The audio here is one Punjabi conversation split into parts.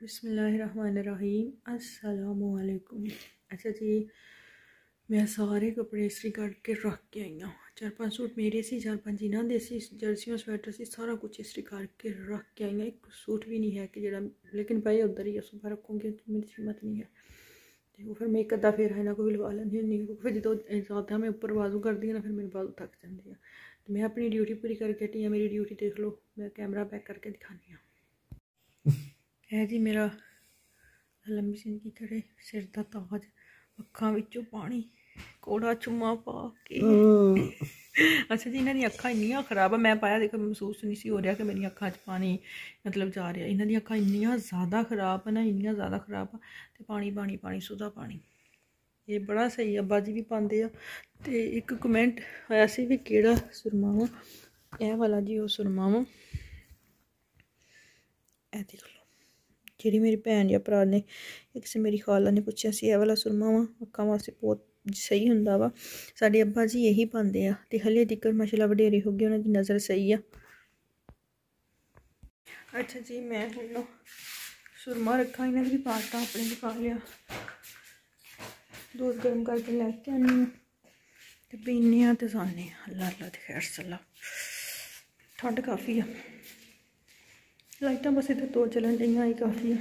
ਬਿਸਮਿਲ੍ਲਾਹਿਰਰਹਿਮਾਨਿਰਰਹੀਮ ਅਸਲਾਮੁਅਲੈकुम ਅੱਛਾ ਜੀ ਮੈਂ ਸਾਰੇ ਕੱਪੜੇ ਇਸਤਰੀ ਕਰਕੇ ਰੱਖ ਕੇ ਆਈ ਹਾਂ ਚਾਰ ਪੰਜ ਸੂਟ ਮੇਰੇ ਸੀ ਚਾਰ ਪੰਜ ਇਹਨਾਂ ਦੇ ਸੀ ਜਰਸੀਆਂ ਸਵੈਟਰ ਸੀ ਸਾਰਾ ਕੁਝ ਇਸਤਰੀ ਕਰਕੇ ਰੱਖ ਕੇ ਆਈ ਹਾਂ ਇੱਕ ਸੂਟ ਵੀ ਨਹੀਂ ਹੈ ਕਿ ਜਿਹੜਾ ਲੇਕਿਨ ਭਾਈ ਉਧਰ ਹੀ ਸੁਬਾ ਰੱਖੂੰਗੀ ਮੇਰੀ ਹਿੰਮਤ ਨਹੀਂ ਹੈ ਤੇ ਉਹ ਫਿਰ ਮੈਂ ਇੱਕ ਅੱਧਾ ਫੇਰ ਹੈ ਨਾ ਕੋਈ ਲਵਾ ਲੈਂਦੀ ਹੁੰਦੀ ਫਿਰ ਜਦੋਂ ਜ਼ਿਆਦਾ ਮੈਂ ਉੱਪਰ ਬਾਜ਼ੂ ਕਰਦੀ ਹਾਂ ਨਾ ਫਿਰ ਮੇਰੇ ਬਾਜ਼ੂ ਥੱਕ ਜਾਂਦੇ ਆ ਤੇ ਮੈਂ ਆਪਣੀ ਡਿਊਟੀ ਪੂਰੀ ਕਰਕੇ ਹਟੀ ਹਾਂ ਮੇਰੀ ਡਿਊਟੀ ਦੇਖ ਲਓ ਮੈਂ ਕੈਮਰਾ ਬੈਕ ਕਰਕੇ ਦਿਖਾਉਂਦੀ ਹਾਂ ਇਹ ਜੀ ਮੇਰਾ ਲੰਬੀ ਜ਼ਿੰਦਗੀ ਕਰੇ ਸਿਰ ਦਾ ਤਾਜ ਅੱਖਾਂ ਵਿੱਚੋਂ ਪਾਣੀ ਕੋੜਾ ਚੁੰਮਾ ਪਾ ਕੇ। ਅੱਛਾ ਜੀ ਇਹਨਾਂ ਦੀਆਂ ਅੱਖਾਂ ਇੰਨੀਆਂ ਖਰਾਬ ਆ ਮੈਂ ਪਾਇਆ ਦੇਖੋ ਮਹਿਸੂਸ ਨਹੀਂ ਸੀ ਹੋ ਰਿਹਾ ਕਿ ਮੇਰੀਆਂ ਅੱਖਾਂ 'ਚ ਪਾਣੀ ਮਤਲਬ ਜਾ ਰਿਹਾ। ਇਹਨਾਂ ਦੀਆਂ ਅੱਖਾਂ ਇੰਨੀਆਂ ਜ਼ਿਆਦਾ ਖਰਾਬ ਆ ਨਾ ਇੰਨੀਆਂ ਜ਼ਿਆਦਾ ਖਰਾਬ ਆ ਤੇ ਪਾਣੀ ਪਾਣੀ ਪਾਣੀ ਸੁਦਾ ਪਾਣੀ। ਇਹ ਬੜਾ ਸਹੀ ਅੱਬਾ ਜੀ ਵੀ ਪਾਉਂਦੇ ਆ। ਤੇ ਇੱਕ ਕਮੈਂਟ ਆਇਆ ਸੀ ਵੀ ਕਿਹੜਾ ਸੁਰਮਾ ਇਹ ਵਾਲਾ ਜੀ ਉਹ ਸੁਰਮਾ ਇਹ ਦੇਖ ਜਿਹੜੀ ਮੇਰੀ ਭੈਣ ਜਾਂ ਭਰਾ ਨੇ, ਇੱਕ ਸੇ ਮੇਰੀ ਖਾਲਾ ਨੇ ਪੁੱਛਿਆ ਸੀ, ਇਹ ਵਾਲਾ ਸੁਰਮਾ ਵਾ, ਅੱਖਾਂ ਵਾਸਤੇ ਬਹੁਤ ਸਹੀ ਹੁੰਦਾ ਵਾ। ਸਾਡੇ ਅੱਬਾ ਜੀ ਇਹੀ ਪਾਉਂਦੇ ਆ ਤੇ ਹਲੇ ਦਿੱਕਰ ਮਾਸ਼ਾਅੱਲਾ ਵਡੇਰੇ ਹੋ ਗਈ ਉਹਨਾਂ ਦੀ ਨਜ਼ਰ ਸਹੀ ਆ। ਅੱਛਾ ਜੀ, ਮੈਂ ਹੁਣ ਸੁਰਮਾ ਰੱਖਾ, ਇਹਨਾਂ ਵੀ ਪਾਤਾ ਆਪਣੇ ਵੀ ਪਾ ਲਿਆ। ਦੁੱਧ ਗਰਮ ਕਰਕੇ ਲੈ ਕੇ ਆਨੀ ਆ ਤੇ ਪੀਨੇ ਆ ਤੇ ਸਾਨੇ ਅੱਲਾ ਅੱਲਾ ਤੇ ਖੈਰ ਸਲਾ ਠੰਡ ਕਾਫੀ ਆ। ਲਾਈਟਾਂ ਬਸ ਇੱਥੇ ਦੋ ਚੱਲਣ ਡਈਆਂ ਹੀ ਕਾਫੀ ਆ।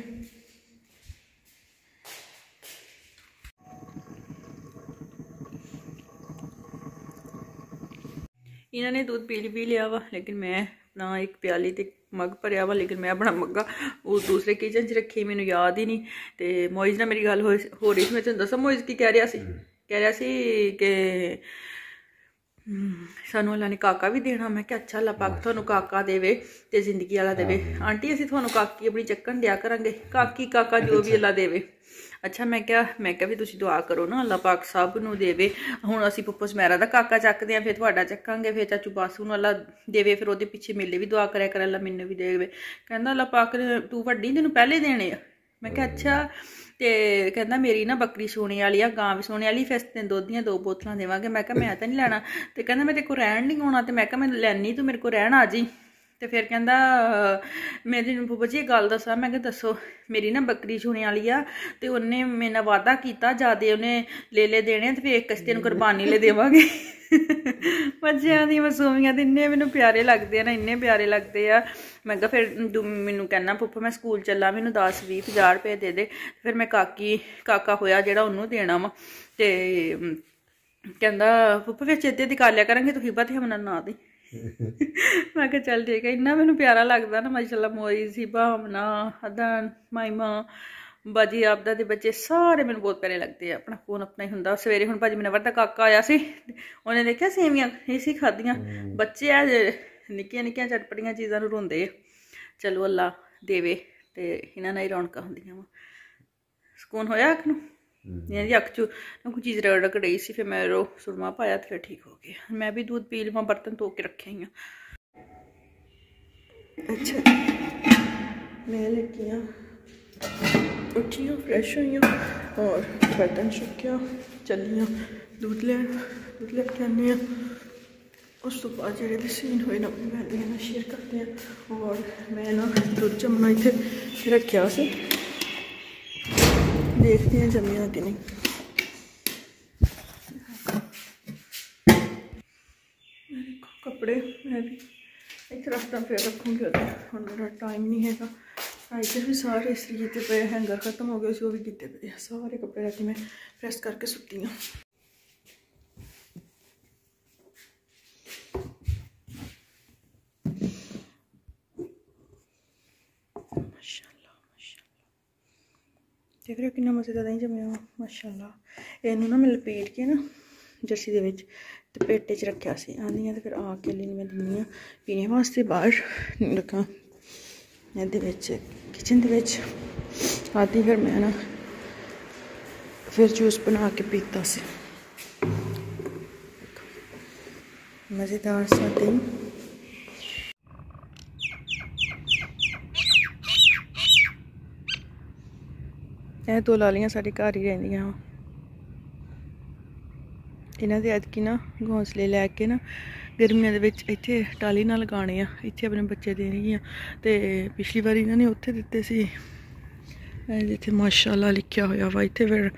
ਇਹਨਾਂ ਨੇ ਦੁੱਧ ਪੀ ਵੀ ਲਿਆ ਵਾ ਲੇਕਿਨ ਮੈਂ ਨਾ ਇੱਕ ਪਿਆਲੀ ਤੇ ਮੱਗ ਭਰਿਆ ਵਾ ਲੇਕਿਨ ਮੈਂ ਆਪਣਾ ਮੱਗਾ ਉਹ ਦੂਸਰੇ ਕਿਚਨ 'ਚ ਰੱਖੀ ਮੈਨੂੰ ਯਾਦ ਹੀ ਨਹੀਂ। ਤੇ ਮੋਇਜ਼ ਨਾਲ ਮੇਰੀ ਗੱਲ ਹੋ ਰਹੀ ਸੀ ਮੈਂ ਤੁਹਾਨੂੰ ਦੱਸਾਂ ਮੋਇਜ਼ ਕੀ ਕਹਿ ਰਿਹਾ ਸੀ? ਕਹਿ ਰਿਹਾ ਸੀ ਕਿ ਸਾਨੂੰ ਅੱਲਾ ਨੇ ਕਾਕਾ ਵੀ ਦੇਣਾ। ਮੈਂ ਕਿਹਾ ਅੱਛਾ ਅੱਲਾ ਪਾਕ ਤੁਹਾਨੂੰ ਕਾਕਾ ਦੇਵੇ ਤੇ ਜ਼ਿੰਦਗੀ ਵਾਲਾ ਦੇਵੇ। ਆਂਟੀ ਅਸੀਂ ਤੁਹਾਨੂੰ ਕਾਕੀ ਆਪਣੀ ਚੱਕਣ ਦਿਆ ਕਰਾਂਗੇ। ਕਾਕੀ ਕਾਕਾ ਜੋ ਵੀ ਅੱਲਾ ਦੇਵੇ। ਅੱਛਾ ਮੈਂ ਕਿਹਾ ਮੈਂ ਕਿਹਾ ਵੀ ਤੁਸੀਂ ਦੁਆ ਕਰੋ ਨਾ ਅੱਲਾ ਪਾਕ ਸਭ ਨੂੰ ਦੇਵੇ। ਹੁਣ ਅਸੀਂ ਪੁੱਪੋ ਸਮੈਰਾ ਦਾ ਕਾਕਾ ਚੱਕਦੇ ਆ ਫਿਰ ਤੁਹਾਡਾ ਚੱਕਾਂਗੇ ਫਿਰ ਚਾਚੂ ਬਾਸੂ ਨੂੰ ਅੱਲਾ ਦੇਵੇ ਫਿਰ ਉਹਦੇ ਪਿੱਛੇ ਮੇਲੇ ਵੀ ਦੁਆ ਕਰਿਆ ਕਰ ਅੱਲਾ ਮੈਨੂੰ ਵੀ ਦੇਵੇ। ਕਹਿੰਦਾ ਅੱਲਾ ਪਾਕ ਤੂੰ ਵੱਡੀ ਤੈਨੂੰ ਪਹਿਲੇ ਦੇਣੇ ਆ। ਮੈਂ ਕਿਹਾ, ਅੱਛਾ। ਤੇ ਕਹਿੰਦਾ, ਮੇਰੀ ਨਾ ਬੱਕਰੀ ਸੋਨੇ ਵਾਲੀ ਆ, ਗਾਂ ਵੀ ਸੋਨੇ ਵਾਲੀ, ਫਿਰ ਤੇ ਦੁੱਧ ਦੀਆਂ ਦੋ ਬੋਤਲਾਂ ਦੇਵਾਂਗੇ। ਮੈਂ ਕਿਹਾ, ਮੈਂ ਤਾਂ ਨਹੀਂ ਲੈਣਾ। ਤੇ ਕਹਿੰਦਾ, ਮੈਂ ਤੇ ਕੋ ਰਹਿਣ ਨਹੀਂ ਆਉਣਾ। ਤੇ ਮੈਂ ਕਿਹਾ, ਮੈਂ ਲੈਣੀ ਤੂੰ ਮੇਰੇ ਕੋ ਰਹਿਣ ਆ ਜੀ ਤੇ ਫਿਰ ਕਹਿੰਦਾ ਮੇਰੇ ਨੂੰ ਬੁੱਬਾ ਜੀ ਗੱਲ ਦੱਸਾਂ, ਮੈਂ ਕਿਹਾ ਦੱਸੋ, ਮੇਰੀ ਨਾ ਬੱਕਰੀ ਛੂਣੇ ਵਾਲੀ ਆ ਤੇ ਉਹਨੇ ਮੇਰੇ ਨਾਲ ਵਾਅਦਾ ਕੀਤਾ ਜਿਆਦੇ ਉਹਨੇ ਲੈ ਲੈ ਦੇਣੇ ਤੇ ਫਿਰ ਇੱਕ ਕਸਤੇ ਨੂੰ ਕੁਰਬਾਨੀ ਲੈ ਦੇਵਾਂਗੇ। ਬੱਚਿਆਂ ਦੀ ਮਸੂਮੀਆਂ ਤੇ ਇੰਨੇ ਮੈਨੂੰ ਪਿਆਰੇ ਲੱਗਦੇ ਆ ਨਾ, ਇੰਨੇ ਪਿਆਰੇ ਲੱਗਦੇ ਆ। ਮੈਂ ਕਿਹਾ ਫਿਰ ਮੈਨੂੰ ਕਹਿਣਾ ਪੁੱਪਾ ਮੈਂ ਸਕੂਲ ਚੱਲਾਂ, ਮੈਨੂੰ 10 20 50 ਰੁਪਏ ਦੇ ਦੇ। ਫਿਰ ਮੈਂ ਕਾਕੀ, ਕਾਕਾ ਹੋਇਆ ਜਿਹੜਾ ਉਹਨੂੰ ਦੇਣਾ ਵਾ ਤੇ, ਕਹਿੰਦਾ ਪੁੱਪ ਵਿੱਚ ਚੇਤੇ ਦੀ ਕਰ ਲਿਆ ਕਰਾਂਗੇ ਤੁਸੀਂ ਪਤਾ ਹਮਨਾ ਨਾ ਦੇ। ਮੈਂ ਕਿਹਾ ਚੱਲ ਠੀਕ ਹੈ ਇੰਨਾ ਮੈਨੂੰ ਪਿਆਰਾ ਲੱਗਦਾ ਨਾ ਮਾਸ਼ਾਅੱਲਾ ਮੋਈ ਸੀ ਭਾਵਨਾ ਅਦਨ ਮਾਈਮਾ ਬਾਜੀ ਆਪਦਾ ਦੇ ਬੱਚੇ ਸਾਰੇ ਮੈਨੂੰ ਬਹੁਤ ਪਿਆਰੇ ਲੱਗਦੇ ਆ। ਆਪਣਾ ਫੋਨ ਆਪਣਾ ਹੀ ਹੁੰਦਾ। ਸਵੇਰੇ ਹੁਣ ਭਾਜੀ ਮਨਵਰ ਦਾ ਕਾਕਾ ਆਇਆ ਸੀ ਉਹਨੇ ਦੇਖਿਆ ਸੇਵੀਆਂ ਇਹ ਸੀ ਖਾਦੀਆਂ ਬੱਚੇ ਆ ਨਿੱਕੀਆਂ ਨਿੱਕੀਆਂ ਚਟਪਟੀਆਂ ਚੀਜ਼ਾਂ ਨੂੰ ਰੋਂਦੇ ਆ। ਚਲੋ ਅੱਲਾ ਦੇਵੇ ਤੇ ਇਹਨਾਂ ਨਾਲ ਹੀ ਰੌਣਕਾਂ ਹੁੰਦੀਆਂ ਵਾ। ਸਕੂਨ ਹੋਇਆ ਅੱਖ ਨੂੰ? ਜੀ ਅੱਖ ਚ ਕੋਈ ਚੀਜ਼ ਰਗੜ ਰਹੀ ਸੀ ਫਿਰ ਮੈਂ ਰੋ ਸੁਰਮਾ ਪਾਇਆ ਤੇ ਫਿਰ ਠੀਕ ਹੋ ਗਿਆ। ਮੈਂ ਵੀ ਦੁੱਧ ਪੀ ਲਵਾਂ ਬਰਤਨ ਧੋ ਕੇ ਰੱਖੇ ਹੀ ਆ। ਅੱਛਾ। ਮੈਂ ਲੱਗੀਆਂ ਉੱਠੀਆਂ ਫਰੈਸ਼ ਹੋਈਆਂ ਔਰ ਬਰਤਨ ਚੁੱਕਿਆ ਚੱਲੀਆਂ ਦੁੱਧ ਲੈਣ ਦੁੱਧ ਲੈ ਕੇ ਆਨੇ ਆ। ਉਸ ਤੋਂ ਬਾਅਦ ਜਿਹੜੇ ਵੀ ਸੀਨ ਹੋਏ ਨਾ ਮੈਂ ਇਹਨਾਂ ਨਾਲ ਸ਼ੇਅਰ ਕਰਦੇ ਆ। ਔਰ ਮੈਂ ਨਾ ਦੁੱਧ ਜਮਣਾ ਇੱਥੇ ਰੱਖਿਆ ਸੀ। देखते हैं जमी कि नहीं। कपड़े, मैं भी एक रफ्ता फिर रखूँगी उधर हम मेरा टाइम नहीं है इधर भी सारे इसलिए पे हैंगर ख़त्म हो गए उसी वो भी किते पे सारे कपड़े रखे मैं प्रेस करके सुती हूँ। ਦੇਖ ਰਹੇ ਹੋ ਕਿੰਨਾ ਮਜ਼ੇਦਾਰ ਦਹੀਂ ਜਮਿਆ ਮਾਸ਼ਾਅੱਲਾ। ਇਹਨੂੰ ਨਾ ਮੈਂ ਲਪੇਟ ਕੇ ਨਾ ਜਰਸੀ ਦੇ ਵਿੱਚ ਤੇ ਪੇਟੇ 'ਚ ਰੱਖਿਆ ਸੀ। ਆਂਦੀਆਂ ਤੇ ਫਿਰ ਆ ਕੇ ਲਈ ਮੈਂ ਦਿੰਦੀ ਆ ਪੀਣੇ ਵਾਸਤੇ ਬਾਹਰ ਰੱਖਾਂ ਇਹਦੇ ਵਿੱਚ ਕਿਚਨ ਦੇ ਵਿੱਚ। ਆਦੀ ਫਿਰ ਮੈਂ ਨਾ ਫਿਰ ਜੂਸ ਬਣਾ ਕੇ ਪੀਤਾ ਸੀ। ਮਜ਼ੇਦਾਰ ਸਾ ਇਹ ਦੋ ਲਾਲੀਆਂ ਸਾਡੇ ਘਰ ਹੀ ਰਹਿੰਦੀਆਂ ਵਾ। ਇਹਨਾਂ ਦੇ ਐਤਕੀ ਨਾ ਘੌਂਸਲੇ ਲੈ ਕੇ ਨਾ ਗਰਮੀਆਂ ਦੇ ਵਿੱਚ ਇੱਥੇ ਟਾਲੀ ਨਾਲ ਲਗਾਣੇ ਆ, ਇੱਥੇ ਆਪਣੇ ਬੱਚੇ ਦੇਣਗੀਆਂ ਤੇ ਪਿਛਲੀ ਵਾਰੀ ਇਹਨਾਂ ਨੇ ਉੱਥੇ ਦਿੱਤੇ ਸੀ। ਇਹ ਜਿੱਥੇ ਮਾਸ਼ਾਅੱਲਾ ਲਿਖਿਆ ਹੋਇਆ ਵਾ, ਇੱਥੇ ਫਿਰ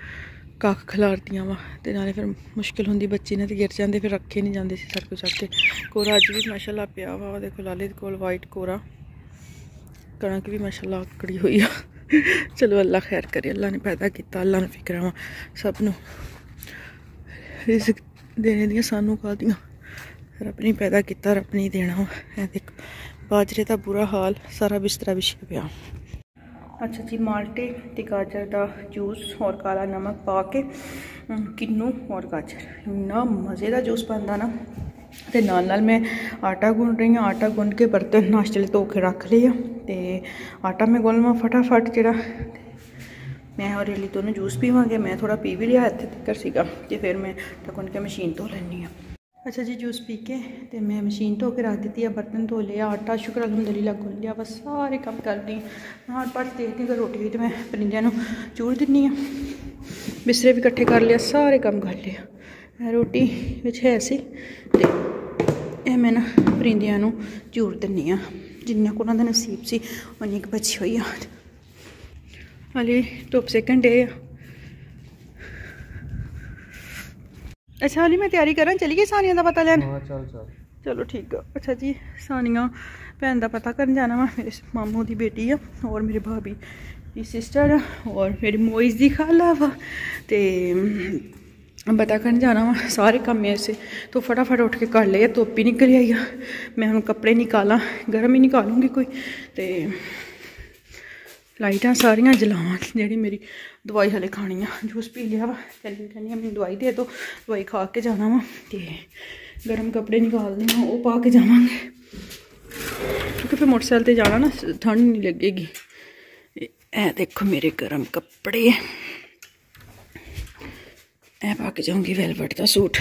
ਕੱਖ ਖਿਲਾਰਦੀਆਂ ਵਾ। ਤੇ ਨਾਲੇ ਫਿਰ ਮੁਸ਼ਕਿਲ ਹੁੰਦੀ, ਬੱਚੇ ਨੇ ਤੇ ਗਿਰ ਜਾਂਦੇ, ਫਿਰ ਰੱਖੇ ਨਹੀਂ ਜਾਂਦੇ ਸੀ ਸਰ ਕੁਝ ਚੱਕ ਕੇ ਕੋਰਾ ਅੱਜ ਵੀ ਮਾਸ਼ਾਅੱਲਾ ਪਿਆ ਵਾ, ਉਹ ਦੇਖੋ ਲਾਲੇ ਦੇ ਕੋਲ ਵਾਈਟ ਕੋਰਾ। ਕਣਕ ਵੀ ਮਾਸ਼ਾਅੱਲਾ ਆਕੜੀ ਹੋਈ ਆ। ਚਲੋ ਅੱਲਾ ਖੈਰ ਕਰੇ ਅੱਲਾ ਨੇ ਪੈਦਾ ਕੀਤਾ ਅੱਲਾ ਨੂੰ ਫਿਕਰਾਂ ਵਾ ਸਭ ਨੂੰ। ਰਿਜ਼ਕ ਦੇਣੇ ਦੀਆਂ ਸਾਨੂੰ ਕਾਹਦੀਆਂ? ਰੱਬ ਨੇ ਪੈਦਾ ਕੀਤਾ ਰੱਬ ਨੇ ਦੇਣਾ ਵਾ। ਇਹ ਦੇਖੋ ਬਾਜਰੇ ਦਾ ਬੁਰਾ ਹਾਲ ਸਾਰਾ ਬਿਸਤਰਾ ਵਿਛਿਆ ਪਿਆ। ਅੱਛਾ ਜੀ ਮਾਲਟੇ ਤੇ ਗਾਜਰ ਦਾ ਜੂਸ ਔਰ ਕਾਲਾ ਨਮਕ ਪਾ ਕੇ ਅਮ, ਕਿੰਨੂ ਔਰ ਗਾਜਰ। ਇੰਨਾ ਮਜ਼ੇ ਦਾ ਜੂਸ ਬਣਦਾ ਨਾ। ਤੇ ਨਾਲ ਨਾਲ ਮੈਂ ਆਟਾ ਗੁੰਨ ਰਹੀ ਹਾਂ, ਆਟਾ ਗੁੰਨ ਕੇ ਬਰਤਨ ਨਾਸ਼ਤੇ ਲਈ ਧੋ ਕੇ ਰੱਖ ਲਿਆ ਆ ਤੇ ਆਟਾ ਮੈਂ ਗੁੰਨ ਲਵਾਂ ਫਟਾਫਟ ਜਿਹੜਾ। ਮੈਂ ਔਰ ਅਲੀ ਦੋਨੋਂ ਜੂਸ ਪੀਵਾਂਗੇ, ਮੈਂ ਥੋੜਾ ਪੀ ਵੀ ਲਿਆ ਇੱਥੇ ਤੱਕ ਸੀਗਾ ਤੇ ਫਿਰ ਮੈਂ ਆਟਾ ਗੁੰਨ ਕੇ ਮਸ਼ੀਨ ਧੋ ਲੈਣੀ ਆ ਅੱਛਾ ਜੀ, ਜੂਸ ਪੀ ਕੇ ਤੇ ਮੈਂ ਮਸ਼ੀਨ ਧੋ ਕੇ ਰੱਖ ਦਿੱਤੀ ਆ, ਬਰਤਨ ਧੋ ਲਿਆ ਆਟਾ ਸ਼ੁਕਰ ਅਲਹਮਦੁਲਿਲਾ ਗੁੰਨ ਲਿਆ, ਬਸ ਸਾਰੇ ਕੰਮ ਕਰ ਲਈ ਹਾਂ ਪਰ ਦੇਖਦੀ ਅਗਰ ਰੋਟੀ ਵੀ ਤੇ ਮੈਂ ਪਰਿੰਦਿਆਂ ਨੂੰ ਚੂਰ ਦਿੰਨੀ ਆ ਬਿਸਰੇ ਵੀ ਇਕੱਠੇ ਕਰ ਲਿਆ ਸਾਰੇ ਕੰਮ ਕਰ ਲਿਆ ਰੋਟੀ ਵਿੱਚ ਹੈ ਸੀ ਤੇ ਇਹ ਮੈਂ ਨਾ ਪਰਿੰਦਿਆਂ ਨੂੰ ਚੂਰ ਦਿੰਨੀ ਆ। ਜਿੰਨਾ ਕੁ ਉਹਨਾਂ ਦਾ ਨਸੀਬ ਸੀ ਉਨੀ ਕੁ ਬਚੀ ਹੋਈ ਆ। ਹਲੇ ਧੁੱਪ ਸੇਕਣ ਡੇ ਆ। ਅੱਛਾ ਹਲੀ ਮੈਂ ਤਿਆਰੀ ਕਰਾਂ ਚਲੀਏ ਸਾਨੀਆਂ ਦਾ ਪਤਾ ਲੈਣ? ਹਾਂ ਚੱਲ ਚੱਲ। ਚਲੋ ਠੀਕ ਆ। ਅੱਛਾ ਜੀ ਸਾਨੀਆਂ ਭੈਣ ਦਾ ਪਤਾ ਕਰਨ ਜਾਣਾ ਵਾ ਮੇਰੇ ਮਾਮੂ ਦੀ ਬੇਟੀ ਆ ਔਰ ਮੇਰੇ ਭਾਬੀ ਦੀ ਸਿਸਟਰ ਆ ਔਰ ਮੇਰੀ ਮੋਇਸ ਦੀ ਖਾਲਾ ਵਾ। ਤੇ ਅਮ, ਪਤਾ ਕਰਨ ਜਾਣਾ ਵਾ ਸਾਰੇ ਕੰਮ ਮੇਰੇ ਸੇ। ਤੋ ਫਟਾਫਟ ਉੱਠ ਕੇ ਕਰ ਲਿਆ ਧੁੱਪ ਹੀ ਨਿਕਲ ਆਈ ਆ। ਮੈਂ ਹੁਣ ਕੱਪੜੇ ਨਿਕਾਲਾਂ ਗਰਮ ਹੀ ਨਿਕਾਲੂੰਗੀ ਕੋਈ। ਤੇ ਲਾਈਟਾਂ ਸਾਰੀਆਂ ਜਲਾਵਾਂ ਜਿਹੜੀ ਮੇਰੀ ਦਵਾਈ ਹਲੇ ਖਾਣੀ ਆ। ਜੂਸ ਪੀ ਲਿਆ ਵਾ ਚੱਲੀ ਕਹਿੰਦੀ ਆ ਮੈਨੂੰ ਦਵਾਈ ਦੇ ਦਿਓ ਦਵਾਈ ਖਾ ਕੇ ਜਾਣਾ ਵਾ ਤੇ ਗਰਮ ਕੱਪੜੇ ਨਿਕਾਲਦੇ ਆ ਉਹ ਪਾ ਕੇ ਜਾਵਾਂਗੇ। ਕਿਉਂਕਿ ਫਿਰ ਮੋਟਰਸਾਈਕਲ ਤੇ ਜਾਣਾ ਨਾ ਠੰਡ ਨਹੀਂ ਲੱਗੇਗੀ। ਇਹ ਦੇਖੋ ਮੇਰੇ ਗਰਮ ਕੱਪੜੇ। ਇਹ ਪਾ ਕੇ ਜਾਊਂਗੀ ਵੈਲਵਟ ਦਾ ਸੂਟ।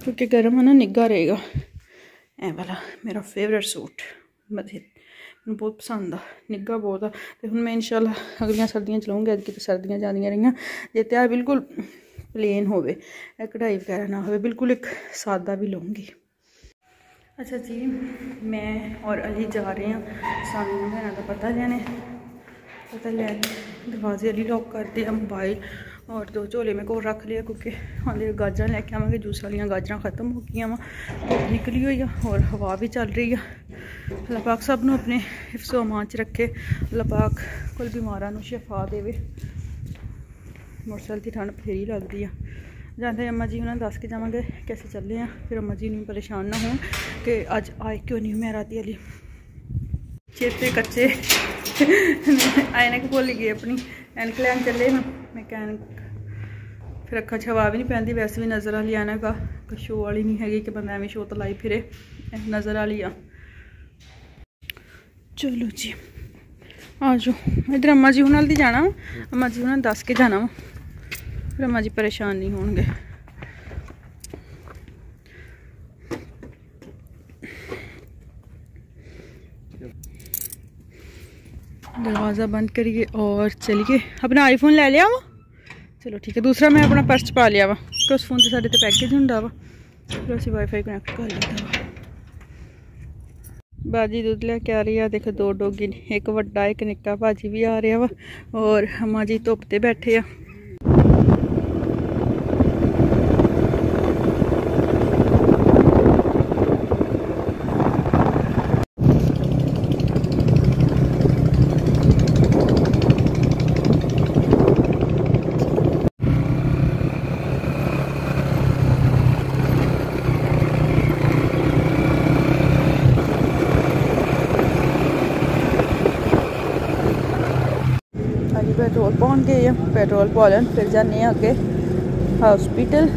ਕਿਉਂਕਿ ਗਰਮ ਹੈ ਨਾ, ਨਿੱਘਾ ਰਹੇਗਾ। ਇਹ ਵਾਲਾ ਮੇਰਾ ਫੇਵਰਿਟ ਸੂਟ। ਮਧੇ ਮੈਨੂੰ ਬਹੁਤ ਪਸੰਦ ਆ, ਨਿੱਘਾ ਬਹੁਤ ਆ। ਤੇ ਹੁਣ ਮੈਂ ਇਨਸ਼ਾਅੱਲਾ ਅਗਲੀਆਂ ਸਰਦੀਆਂ ਚਲਾਉਂਗੀ ਅੱਜ ਤਾਂ ਸਰਦੀਆਂ ਜਾਂਦੀਆਂ ਰਹੀਆਂ। ਜੇ ਤਿਆਰ ਬਿਲਕੁਲ ਪਲੇਨ ਹੋਵੇ ਇਹ ਕਢਾਈ ਵਗੈਰਾ ਨਾ ਹੋਵੇ, ਬਿਲਕੁਲ ਇੱਕ ਸਾਦਾ ਵੀ ਲਵਾਂਗੀ ਅੱਛਾ ਜੀ, ਮੈਂ ਔਰ ਅਲੀ ਜਾ ਰਹੇ ਹਾਂ ਸਾਨੂੰ ਲੈਣਾ ਦਾ ਪਤਾ ਲੈਣੇ ਪਤਾ ਲੈ ਦਰਵਾਜ਼ੇ ਅਲੀ ਲੌਕ ਕਰਦੇ ਆ ਮੋਬਾਈਲ ਔਰ ਦੋ ਝੋਲੇ ਮੈਂ ਕੋਲ ਰੱਖ ਲਿਆ ਕਿਉਂਕਿ ਹਾਲੇ ਗਾਜਰਾਂ ਲੈ ਕੇ ਆਵਾਂਗੇ, ਜੂਸ ਵਾਲੀਆਂ ਗਾਜਰਾਂ ਖਤਮ ਹੋ ਗਈਆਂ ਵਾ, ਧੁੱਪ ਨਿਕਲੀ ਹੋਈ ਆ ਔਰ ਹਵਾ ਵੀ ਚੱਲ ਰਹੀ ਆ। ਅੱਲਾਹ ਸਭ ਨੂੰ ਆਪਣੇ ਹਿਫਜ਼ੋ ਅਮਾਨ ਚ ਰੱਖੇ, ਅੱਲਾਹ ਪਾਕ ਕੁੱਲ ਬਿਮਾਰਾਂ ਨੂੰ ਸ਼ਿਫਾ ਦੇਵੇ। ਮੋਟਰਸਾਈਕਲ ਦੀ ਠੰਡ ਫੇਰੀ ਲੱਗਦੀ ਆ। ਜਾਂਦੇ ਅੰਮਾ ਜੀ ਉਹਨਾਂ ਨੂੰ ਦੱਸ ਕੇ ਜਾਵਾਂਗੇ ਕਿ ਅਸੀਂ ਚੱਲੇ ਆ। ਫਿਰ ਅੰਮਾ ਜੀ ਨੂੰ ਪਰੇਸ਼ਾਨ ਨਾ ਹੋਣ ਕਿ ਅੱਜ ਆਏ ਕਿਉਂ ਨਹੀਂ ਮੈਂ ਰਾਤੀ ਅਲੀ ਚੇਤੇ ਕੱਚੇ ਐਨਕ ਭੁੱਲ ਗਈ ਆਪਣੀ। ਐਨਕ ਲੈਣ ਚੱਲੇ ਮੈਂ ਮੈਂ ਕਿਹਾ ਫਿਰ ਅੱਖਾਂ 'ਚ ਹਵਾ ਵੀ ਨਹੀਂ ਪੈਂਦੀ, ਵੈਸੇ ਵੀ ਨਜ਼ਰ ਵਾਲੀ ਐਨਕ ਆ। ਕੋਈ ਸ਼ੋ ਵਾਲੀ ਨਹੀਂ ਹੈਗੀ ਕਿ ਬੰਦਾ ਐਵੇਂ ਸ਼ੋ ਤੇ ਲਾਈ ਫਿਰੇ। ਨਜ਼ਰ ਵਾਲੀ ਆ। ਚਲੋ ਜੀ। ਆ ਜਾਓ। ਇਧਰ ਅੰਮਾ ਜੀ ਹੁਣਾਂ ਦੀ ਜਾਣਾ ਵਾ। ਅੰਮਾ ਜੀ ਹੁਣਾਂ ਨੂੰ ਦੱਸ ਕੇ ਜਾਣਾ ਵਾ। ਫਿਰ ਅੰਮਾ ਜੀ ਪਰੇਸ਼ਾਨ ਨਹੀਂ ਹੋਣਗੇ। दरवाज़ा बंद करिए और चलिए अपना आईफोन ले लिया वा ਚਲੋ ਠੀਕ ਹੈ ਦੂਸਰਾ ਮੈਂ ਆਪਣਾ ਪਰਸ 'ਚ ਪਾ ਲਿਆ ਵਾ ਕਿ ਉਸ ਫੋਨ ਤੇ ਸਾਡੇ ਤੇ ਪੈਕੇਜ ਹੁੰਦਾ ਵਾ ਫਿਰ ਅਸੀਂ ਵਾਈਫਾਈ ਕਨੈਕਟ ਕਰ ਲਿਆ ਵਾ ਬਾਜੀ ਦੁੱਧ ਲੈ ਕੇ ਆ ਰਹੀ ਆ ਦੇਖ ਦੋ ਡੋਗੀ ਨੇ ਇੱਕ ਵੱਡਾ ਇੱਕ ਨਿੱਕਾ ਭਾਜੀ ਵੀ ਆ ਰਿਹਾ ਵਾ ਔਰ ਅਮਾ ਜੀ ਧੁੱਪ ਤੇ ਬੈਠੇ ਆ ਆ ਪੈਟਰੋਲ ਪਾ ਲੈਣ ਫਿਰ ਜਾਂਦੇ ਆ ਅੱਗੇ ਹਸਪੀਟਲ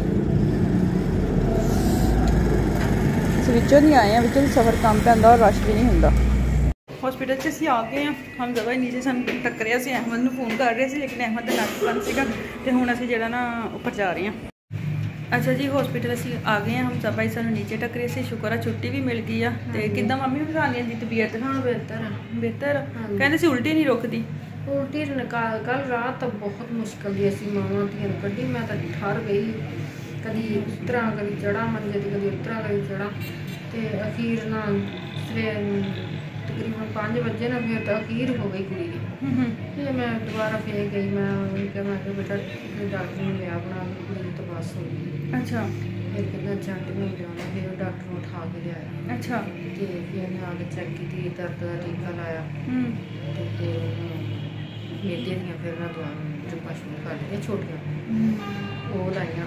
ਵਿੱਚੋਂ ਨਹੀਂ ਆਏ ਆ ਵਿੱਚੋਂ ਸਫ਼ਰ ਕੰਮ ਪੈਂਦਾ ਔਰ ਰਸ਼ ਵੀ ਨਹੀਂ ਹੁੰਦਾ। ਹਸਪੀਟਲ 'ਚ ਅਸੀਂ ਆ ਗਏ ਆ ਹਮ ਦਵਾ ਨੀਚੇ ਸਾਨੂੰ ਟੱਕਰਿਆ ਸੀ ਅਹਿਮਦ ਨੂੰ ਫੋਨ ਕਰ ਰਹੇ ਸੀ ਲੇਕਿਨ ਅਹਿਮਦ ਦਾ ਨੱਕ ਬੰਦ ਸੀਗਾ ਤੇ ਹੁਣ ਅਸੀਂ ਜਿਹੜਾ ਨਾ ਉੱਪਰ ਜਾ ਰਹੇ ਆ ਅੱਛਾ ਜੀ ਹਸਪੀਟਲ ਅਸੀਂ ਆ ਗਏ ਆ ਹਮ ਸਭ ਭਾਈ ਸਾਨੂੰ ਨੀਚੇ ਟੱਕਰੇ ਸੀ ਸ਼ੁਕਰ ਆ ਛੁੱਟੀ ਵੀ ਮਿਲ ਗਈ ਆ। ਤੇ ਕਿੱਦਾਂ ਮੰਮੀ ਹੁਣਾਨੀਆਂ ਦੀ ਤਬੀਅਤ? ਹੁਣ ਬਿਹਤਰ ਹੈ ਬਿਹਤਰ ਆ? ਕਹਿੰਦੇ ਸੀ ਉਲਟੀ ਨਹੀਂ ਰੁਕਦੀ। ਉਲਟੀ ਨਿਕਾਲ ਕੱਲ ਰਾਤ ਤਾਂ ਬਹੁਤ ਮੁਸ਼ਕਲ ਦੀ ਅਸੀਂ ਮਾਵਾਂ ਧੀਆਂ ਨੂੰ ਕੱਢੀ। ਮੈਂ ਤਾਂ ਠਰ ਗਈ। ਕਦੀ ਉਤਰਾਂ ਕਦੀ ਚੜਾ ਮੰਜੇ ਤੇ ਕਦੀ ਉਤਰਾਂ ਕਦੀ ਚੜਾ ਤੇ ਅਖੀਰ ਨਾ ਸਵੇਰ ਤਕਰੀਬਨ 5 ਵਜੇ ਨਾ ਫਿਰ ਤਾਂ ਅਖੀਰ ਹੋ ਗਈ ਕੁੜੀ ਦੀ। ਫਿਰ ਮੈਂ ਦੁਬਾਰਾ ਫੇਰ ਗਈ। ਮੈਂ ਉਹਨੂੰ ਕਿਹਾ ਮੈਂ ਕਿਹਾ ਬੇਟਾ ਡਾਕਟਰ ਨੂੰ ਲਿਆ ਬਣਾ ਕੇ ਕੁੜੀ ਤਾਂ ਬਸ ਹੋ ਗਈ। ਅੱਛਾ। ਫਿਰ ਕਹਿੰਦਾ ਜੰਟ ਨੂੰ ਜਾਣਾ ਫਿਰ ਉਹ ਡਾਕਟਰ ਨੂੰ ਉਠਾ ਕੇ ਲਿਆਇਆ। ਅੱਛਾ। ਤੇ ਫਿਰ ਕੇ ਚੈੱਕ ਕੀਤੀ ਦਰਦ ਦਾ ਟੀਕਾ ਲਾਇਆ। ਹੂੰ। ਤੇ ਮੇਟੇ ਦੀਆਂ ਫਿਰ ਨਾ ਦਵਾ ਚੁੱਪਾ ਸ਼ੁਰੂ ਕਰ ਦਿੱਤੀਆਂ ਛੋਟੀਆਂ ਉਹ ਲਾਈਆਂ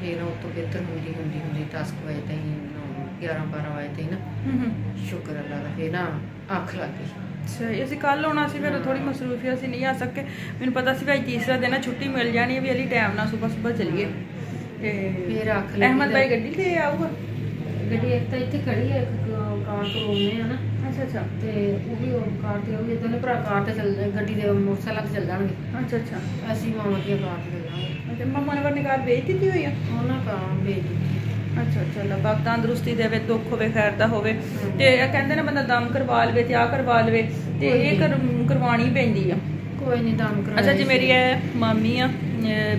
ਫਿਰ ਉਹ ਤੋਂ ਬਿਹਤਰ ਹੁੰਦੀ ਹੁੰਦੀ ਹੁੰਦੀ 10 ਕੁ ਵਜੇ ਤਾਈਂ 11 12 ਵਜੇ ਤਾਈਂ ਨਾ ਹੂੰ ਹੂੰ ਸ਼ੁਕਰ ਅੱਲਾ ਦਾ ਫਿਰ ਨਾ ਅੱਖ ਲੱਗ ਗਈ। ਸਹੀ ਅਸੀਂ ਕੱਲ ਆਉਣਾ ਸੀ ਫਿਰ ਥੋੜੀ ਮਸਰੂਫੀ ਅਸੀਂ ਨਹੀਂ ਆ ਸਕੇ। ਮੈਨੂੰ ਪਤਾ ਸੀ ਵੀ ਅੱਜ ਤੀਸਰਾ ਦਿਨ ਆ ਛੁੱਟੀ ਮਿਲ ਜਾਣੀ ਹੈ ਵੀ ਅਲੀ ਟਾਈਮ ਨਾਲ ਸਵੇਰ ਸਵੇਰ ਚੱਲੀਏ। ਤੇ ਫਿਰ ਅੱਖ ਲੱਗੀ ਅਹਿਮਦ ਭਾਈ ਗੱਡੀ ਤੇ ਆਊਗਾ? ਗੱਡੀ ਇੱਕ ਤਾਂ ਇੱਥੇ ਖੜੀ ਹੈ ਇੱਕ ਕਾਰ ਆ ਨਾ। ਅੱਛਾ ਅੱਛਾ। ਤੇ ਉਹ ਵੀ ਉਹ ਕਾਰ ਤੇ ਉਹ ਵੀ ਦੋਨੇ ਭਰਾ ਕਾਰ ਤੇ ਚੱਲ ਗੱਡੀ ਦੇ ਮੋਟਰਸਾਈਕਲ ਤੇ ਚੱਲ ਜਾਣਗੇ। ਅੱਛਾ ਅੱਛਾ। ਅਸੀਂ ਮਾਮਾ ਦੀ ਕਾਰ ਤੇ ਚੱਲ ਜਾਵਾਂਗੇ। ਅੱਛਾ ਮੰਮਾ ਨੇ ਵਰਨੇ ਕਾਰ ਵੇਚ ਦਿੱਤੀ ਹੋਈ ਆ? ਉਹਨਾਂ ਕਾਰ ਭੇਜ ਦਿੱਤੀ। ਅੱਛਾ ਅੱਛਾ ਪਾਕ ਤੰਦਰੁਸਤੀ ਦੇਵੇ ਦੁੱਖ ਹੋਵੇ ਖੈਰ ਦਾ ਹੋਵੇ। ਤੇ ਇਹ ਕਹਿੰਦੇ ਨੇ ਬੰਦਾ ਦਮ ਕਰਵਾ ਲਵੇ ਤੇ ਆ ਕਰਵਾ ਲਵੇ ਤੇ ਇਹ ਕਰ- ਕਰਵਾਉਣੀ ਪੈਂਦੀ ਆ। ਕੋਈ ਨਹੀਂ ਦਮ ਕਰਾ ਅੱਛਾ ਜੀ ਮੇਰੀ ਇਹ ਮਾਮੀ ਆ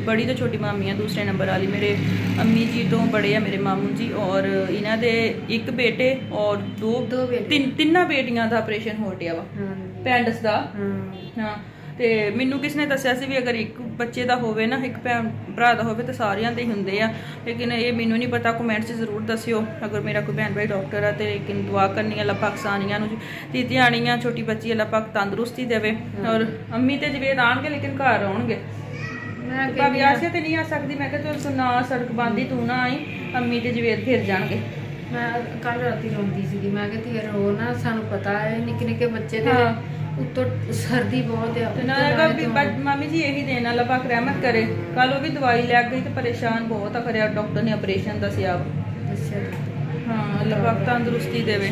ਬੜੀ ਤੋਂ ਛੋਟੀ ਮਾਮੀ ਆ ਦੂਸਰੇ ਨੰਬਰ ਵਾਲੀ। ਮੇਰੇ ਅੰਮੀ ਜੀ ਤੋਂ ਬੜੇ ਆ ਮੇਰੇ ਮਾਮੂ ਜੀ ਔਰ ਇਹਨਾਂ ਦੇ ਇੱਕ ਬੇਟੇ ਔਰ ਦੋ ਤਿੰਨ ਤਿੰਨਾਂ ਬੇਟੀਆਂ ਦਾ ਆਪਰੇਸ਼ਨ ਹੋ ਗਿਆ ਵਾ। ਪੈਂਡਸ ਦਾ। ਹਾਂ। ਤੇ ਮੈਨੂੰ ਕਿਸ ਨੇ ਦੱਸਿਆ ਸੀ ਵੀ ਅਗਰ ਇੱਕ ਬੱਚੇ ਦਾ ਹੋਵੇ ਨਾ ਇੱਕ ਭੈਣ ਭਰਾ ਦਾ ਹੋਵੇ ਤਾਂ ਸਾਰਿਆਂ ਦੇ ਹੁੰਦੇ ਆ। ਲੇਕਿਨ ਇਹ ਮੈਨੂੰ ਨਹੀਂ ਪਤਾ ਕਮੈਂਟ 'ਚ ਜ਼ਰੂਰ ਦੱਸਿਓ। ਅਗਰ ਮੇਰਾ ਕੋਈ ਭੈਣ ਭਾਈ ਡਾਕਟਰ ਆ ਤੇ ਲੇਕਿਨ ਦੁਆ ਕਰਨੀ ਅੱਲਾ ਪਾਕ ਸਾਨੀਆਂ ਨੂੰ ਤੇ ਧਿਆਣੀਆਂ ਛੋਟੀ ਬੱਚੀ ਅੱਲਾ ਪਾਕ ਤੰਦਰੁਸਤੀ ਦੇਵੇ। ਔਰ ਅੰਮੀ ਤੇ ਜਵੇਦ ਆਣਗੇ ਲੇਕਿਨ ਘਰ ਆਉਣਗੇ। ਮੈਂ ਤੇ ਭਾਵੇਂ ਆਸਿਆ ਤੇ ਨਹੀਂ ਆ ਸਕਦੀ। ਮੈਂ ਕਿਹਾ ਤੂੰ ਨਾ ਸੜਕ ਬੰਦੀ ਤੂੰ ਨਾ ਆਈ ਅੰਮੀ ਤੇ ਜਵੇਦ ਫਿਰ ਜਾਣਗੇ। ਮੈਂ ਕੱਲ ਰਾਤੀ ਰੋਂਦੀ ਸੀਗੀ। ਮੈਂ ਕਿਹਾ ਧੀਏ ਰੋ ਨਾ ਸਾਨੂੰ ਪਤਾ ਹੈ ਨਿੱਕੇ ਨਿੱਕੇ ਬੱਚੇ ਦੇ। ਉੱਤੋਂ ਸਰਦੀ ਬਹੁਤ ਆ ਤੇ ਨਾ ਉੱਤੋਂ ਹੈਗਾ ਨਾਲੇ ਵੀ ਤੋਂ- ਬਟ ਮਾਮੀ ਜੀ ਇਹੀ ਦੇਣ ਅੱਲਾ ਪਾਕ ਰਹਿਮਤ ਕਰੇ। ਕੱਲ ਉਹ ਵੀ ਦਵਾਈ ਲੈ ਗਈ ਤੇ ਪਰੇਸ਼ਾਨ ਬਹੁਤ ਆ ਕਰਿਆ ਡਾਕਟਰ ਨੇ ਆਪਰੇਸ਼ਨ ਦੱਸਿਆ ਵਾ ਦੱਸਿਆ ਤਾਂ। ਹਾਂ ਅੱਲਾਹ ਪਾਕ ਤੰਦਰੁਸਤੀ ਦੇਵੇ।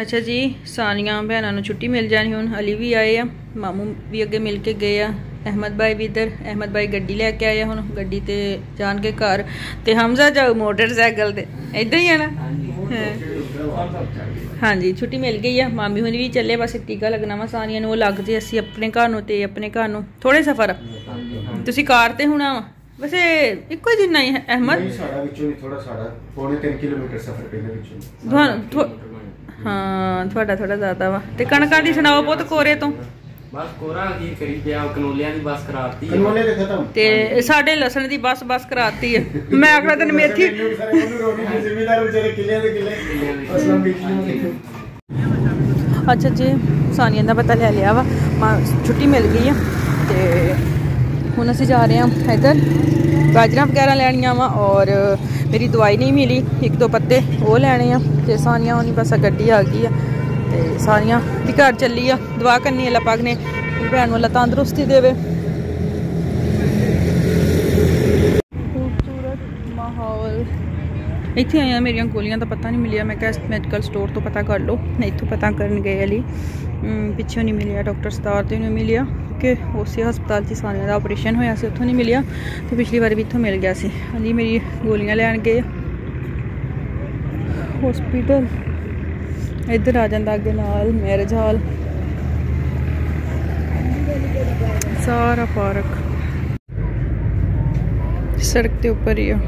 ਅੱਛਾ ਜੀ ਸਾਰੀਆਂ ਭੈਣਾਂ ਨੂੰ ਛੁੱਟੀ ਮਿਲ ਜਾਣੀ ਹੁਣ। ਅਲੀ ਵੀ ਆਏ ਆ ਮਾਮੂ ਵੀ ਅੱਗੇ ਮਿਲ ਕੇ ਗਏ ਆ। ਅਹਿਮਦ ਭਾਈ ਵੀ ਇੱਧਰ ਅਹਿਮਦ ਭਾਈ ਗੱਡੀ ਲੈ ਕੇ ਆਏ ਹੁਣ ਗੱਡੀ ਤੇ ਜਾਣਗੇ ਘਰ ਤੇ ਹਮਜ਼ਾ ਜਾਊ ਮੋਟਰਸਾਈਕਲ ਤੇ। ਇਦਾਂ ਹੀ ਆ ਨਾ? ਹਾਂ। ਹਾਂਜੀ ਛੁੱਟੀ ਮਿਲ ਗਈ ਆ ਮਾਮੀ ਹੁਣੀ ਵੀ ਚੱਲੇ ਬਸ ਟੀਕਾ ਲੱਗਣਾ ਵਾ ਸਾਰੀਆਂ ਨੂੰ ਉਹ ਲੱਗ ਜੇ ਅਸੀਂ ਆਪਣੇ ਘਰ ਨੂੰ ਤੇ ਆਪਣੇ ਘਰ ਨੂੰ। ਥੋੜੇ ਸਫ਼ਰ। ਤੁਸੀਂ ਕਾਰ ਤੇ ਹੋਣਾ ਵਾ? ਵੈਸੇ ਇੱਕੋ ਹੀ ਜਿੰਨਾ ਹੀ ਹੈ ਅਹਿਮਦ ਸਾਡਾ ਵਿੱਚੋਂ ਥੋੜਾ ਸਾਡਾ ਪੌਣੇ 3 ਕਿਲੋਮੀਟਰ ਸਫ਼ਰ ਪੈਂਦਾ ਵਿੱਚੋਂ। ਹਾਂ ਤੁਹਾਡਾ ਥੋੜਾ ਜ਼ਿਆਦਾ ਵਾ। ਤੇ ਕਣਕਾਂ ਦੀ ਸੁਣਾਓ ਬਹੁਤ ਕੋਰੇ ਤੋਂ? ਬਸ ਕੋਰਾ ਕੀ ਕਰੀ ਪਿਆ ਕਨੋਲਿਆਂ ਦੀ ਬੱਸ ਕਰਾਤੀ ਕਨੋਲੇ ਦੇ ਖਤਮ। ਤੇ ਸਾਡੇ ਲਸਣ ਦੀ ਬਸ ਬਸ ਕਰਾਤੀ ਹੈ ਮੈਂ ਆਖਦਾ ਤੈਨੂੰ ਮੇਥੀ ਜ਼ਿੰਮੇਦਾਰ ਵਿਚਾਰੇ ਕਿੱਲੇ ਦੇ ਕਿੱਲੇ। ਅਸਲਾਂ ਵਿੱਚ ਅੱਛਾ ਜੀ ਸਾਨੀਆ ਦਾ ਪਤਾ ਲੈ ਲਿਆ ਵਾ। ਮਾ- ਛੁੱਟੀ ਮਿਲ ਗਈ ਆ। ਤੇ ਹੁਣ ਅਸੀਂ ਜਾ ਰਹੇ ਹਾਂ ਇੱਧਰ। ਗਾਜਰਾਂ ਵਗੈਰਾ ਲੈਣੀਆਂ ਵਾ ਔਰ ਮੇਰੀ ਦਵਾਈ ਨਹੀਂ ਮਿਲੀ ਇੱਕ ਦੋ ਪੱਤੇ ਉਹ ਲੈਣੇ ਆ। ਤੇ ਸਾਨੀਆ ਹੋਣੀ ਬਸ ਗੱਡੀ ਆ ਗਈ ਆ। ਤੇ ਸਾਰੀਆਂ ਵੀ ਘਰ ਚੱਲੀ ਆ, ਦੁਆ ਕਰਨੀ ਅੱਲਾ ਪਾਕ ਨੇ ਭੈਣ ਨੂੰ ਅੱਲਾ ਤੰਦਰੁਸਤੀ ਦੇਵੇ। ਖੂਬਸੂਰਤ ਮਾਹੌਲ। ਇੱਥੇ ਆਇਆ ਮੇਰੀਆਂ ਗੋਲੀਆਂ ਦਾ ਪਤਾ ਨਹੀਂ ਮਿਲਿਆ, ਮੈਂ ਕਿਹਾ ਮੈਡੀਕਲ ਸਟੋਰ ਤੋਂ ਪਤਾ ਕਰ ਲਓ ਮੈਂ ਇੱਥੋਂ ਪਤਾ ਕਰਨ ਗਏ ਅਲੀ। ਪਿੱਛੋਂ ਨਹੀਂ ਮਿਲਿਆ ਡਾਕਟਰ ਸਤਾਰ ਤੇ ਨਹੀਂ ਮਿਲਿਆ ਕਿ ਉਸੇ ਹਸਪਤਾਲ 'ਚ ਸਾਰਿਆਂ ਦਾ ਆਪਰੇਸ਼ਨ ਹੋਇਆ ਸੀ, ਉੱਥੋਂ ਨਹੀਂ ਮਿਲਿਆ, ਤੇ ਪਿਛਲੀ ਵਾਰ ਵੀ ਇੱਥੋਂ ਮਿਲ ਗਿਆ ਸੀ। ਅਲੀ ਮੇਰੀ ਗੋਲੀਆਂ ਲੈਣ ਗਏ ਹਸਪੀਟਲ ਇੱਧਰ ਆ ਜਾਂਦਾ ਅੱਗੇ ਨਾਲ ਮੈਰਿਜ ਹਾਲ ਸਾਰਾ ਪਾਰਕ। ਸੜਕ ਦੇ ਉੱਪਰ ਹੀ ਆ।